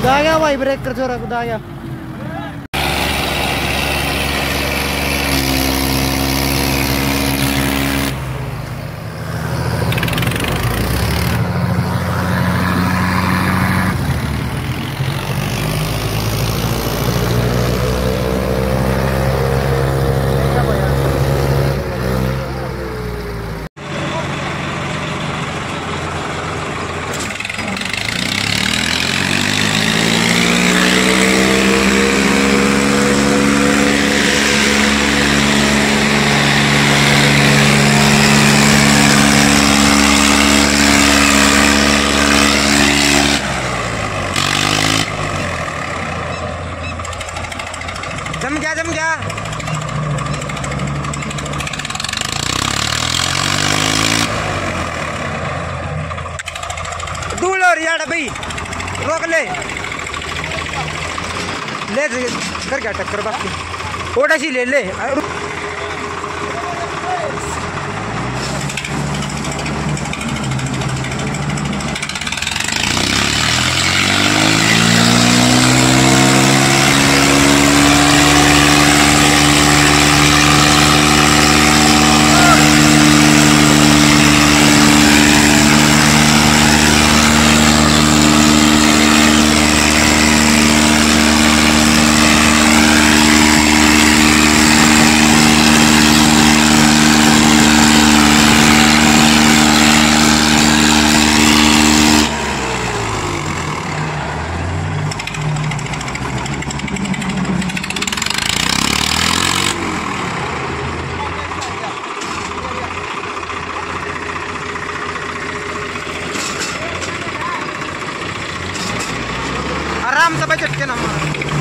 खुदा गया भाई ब्रेकर छोरा खुदा गया जम गया जम गया। दूल और यार भाई, रोक ले। ले कर क्या टक्कर बाकी? ओटा सी ले ले। आराम से बजट के नंबर।